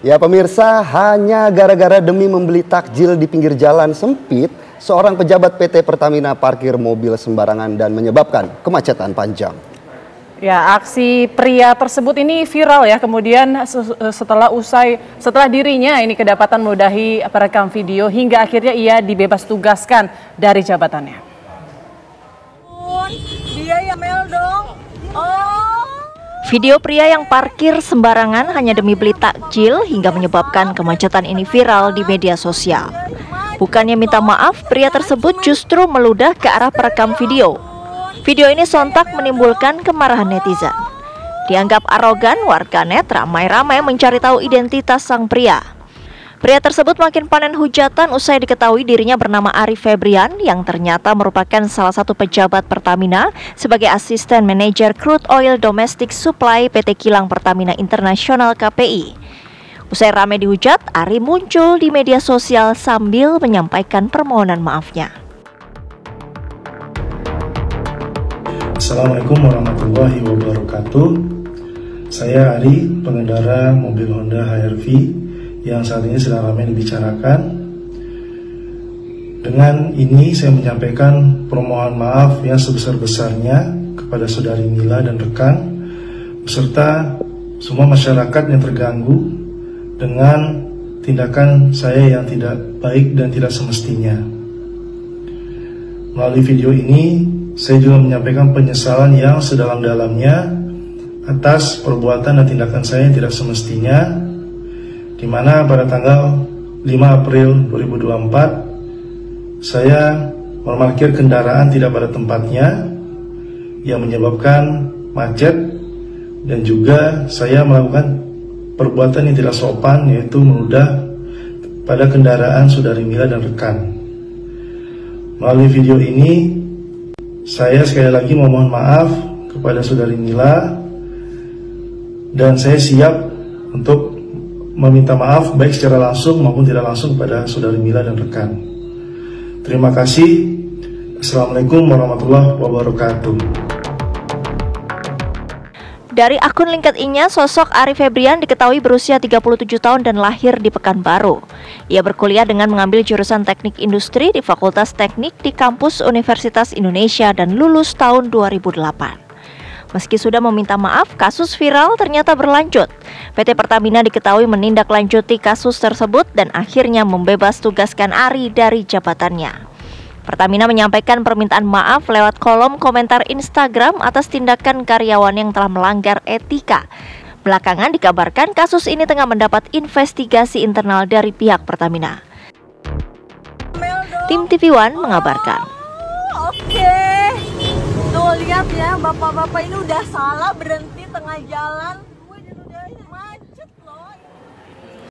Ya pemirsa, hanya gara-gara demi membeli takjil di pinggir jalan sempit, seorang pejabat PT Pertamina parkir mobil sembarangan dan menyebabkan kemacetan panjang. Ya, aksi pria tersebut ini viral ya. Kemudian setelah usai setelah dirinya ini kedapatan meludahi perekam video hingga akhirnya ia dibebas tugaskan dari jabatannya. Dia ya Mel dong. Oh. Video pria yang parkir sembarangan hanya demi beli takjil hingga menyebabkan kemacetan ini viral di media sosial. Bukannya minta maaf, pria tersebut justru meludah ke arah perekam video. Video ini sontak menimbulkan kemarahan netizen. Dianggap arogan, warganet ramai-ramai mencari tahu identitas sang pria. Pria tersebut makin panen hujatan usai diketahui dirinya bernama Arif Febrian yang ternyata merupakan salah satu pejabat Pertamina sebagai asisten manajer crude oil domestic supply PT Kilang Pertamina Internasional KPI. Usai ramai dihujat, Ari muncul di media sosial sambil menyampaikan permohonan maafnya. Assalamualaikum warahmatullahi wabarakatuh. Saya Ari, pengendara mobil Honda HR-V yang saat ini sedang ramai dibicarakan. Dengan ini saya menyampaikan permohonan maaf yang sebesar-besarnya kepada saudari Mila dan rekan beserta semua masyarakat yang terganggu dengan tindakan saya yang tidak baik dan tidak semestinya. Melalui video ini, saya juga menyampaikan penyesalan yang sedalam-dalamnya atas perbuatan dan tindakan saya yang tidak semestinya di mana pada tanggal 5 April 2024 saya memarkir kendaraan tidak pada tempatnya yang menyebabkan macet dan juga saya melakukan perbuatan yang tidak sopan yaitu meludah pada kendaraan saudari Mila dan rekan. Melalui video ini saya sekali lagi memohon maaf kepada saudari Mila dan saya siap untuk meminta maaf baik secara langsung maupun tidak langsung kepada saudari Mila dan rekan. Terima kasih. Assalamualaikum warahmatullahi wabarakatuh. Dari akun LinkedIn-nya, sosok Arif Febrian diketahui berusia 37 tahun dan lahir di Pekanbaru. Ia berkuliah dengan mengambil jurusan Teknik Industri di Fakultas Teknik di kampus Universitas Indonesia dan lulus tahun 2008. Meski sudah meminta maaf, kasus viral ternyata berlanjut. PT Pertamina diketahui menindaklanjuti kasus tersebut dan akhirnya membebas tugaskan Ari dari jabatannya. Pertamina menyampaikan permintaan maaf lewat kolom komentar Instagram atas tindakan karyawan yang telah melanggar etika. Belakangan dikabarkan kasus ini tengah mendapat investigasi internal dari pihak Pertamina. Tim TV One mengabarkan. Lihat ya, bapak-bapak ini udah salah berhenti tengah jalan.